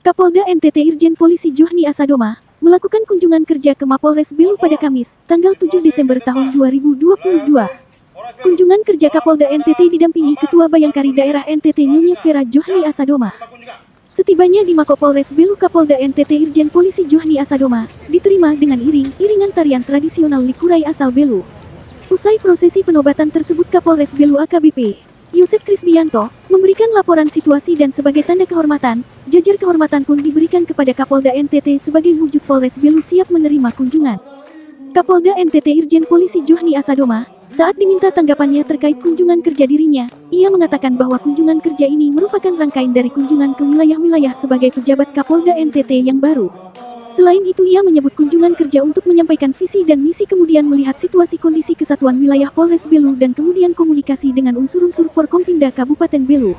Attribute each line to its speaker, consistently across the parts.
Speaker 1: Kapolda NTT Irjen Polisi Johni Asadoma melakukan kunjungan kerja ke Mapolres Belu pada Kamis, tanggal 7 Desember tahun 2022. Kunjungan kerja Kapolda NTT didampingi Ketua Bayangkari Daerah NTT Nyonya Vera Johni Asadoma. Setibanya di Makopolres Belu Kapolda NTT Irjen Polisi Johni Asadoma diterima dengan iring-iringan tarian tradisional Likurai asal Belu. Usai prosesi penobatan tersebut Kapolres Belu AKBP Yosep Krisdianto memberikan laporan situasi dan sebagai tanda kehormatan, jajar kehormatan pun diberikan kepada Kapolda NTT sebagai wujud Polres Belu siap menerima kunjungan. Kapolda NTT Irjen Polisi Johni Asadoma saat diminta tanggapannya terkait kunjungan kerja dirinya, ia mengatakan bahwa kunjungan kerja ini merupakan rangkaian dari kunjungan ke wilayah-wilayah sebagai pejabat Kapolda NTT yang baru. Selain itu ia menyebut kunjungan kerja untuk menyampaikan visi dan misi kemudian melihat situasi kondisi kesatuan wilayah Polres Belu dan kemudian komunikasi dengan unsur-unsur Forkompinda Kabupaten Belu.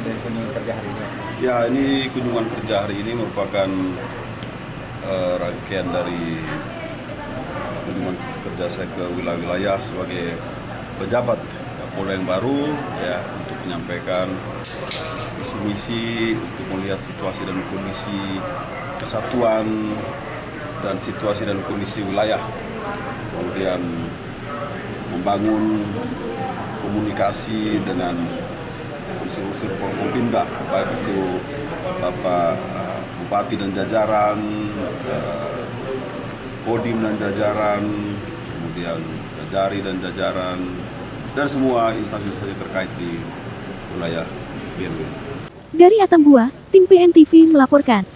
Speaker 2: Kunjungan kerja hari ini?
Speaker 3: Ya, ini kunjungan kerja hari ini merupakan eh, rangkaian dari kunjungan kerja saya ke wilayah-wilayah sebagai pejabat Kapolda yang baru ya untuk menyampaikan visi misi untuk melihat situasi dan kondisi kesatuan dan situasi dan kondisi wilayah. Kemudian membangun komunikasi dengan unsur-unsur Forkompinda baik itu Bapak eh, Bupati dan jajaran, eh, Kodim dan jajaran, kemudian Jajari dan jajaran, dan semua instansi-instansi terkait di wilayah Belu.
Speaker 1: Dari Atambua, tim PNTV melaporkan.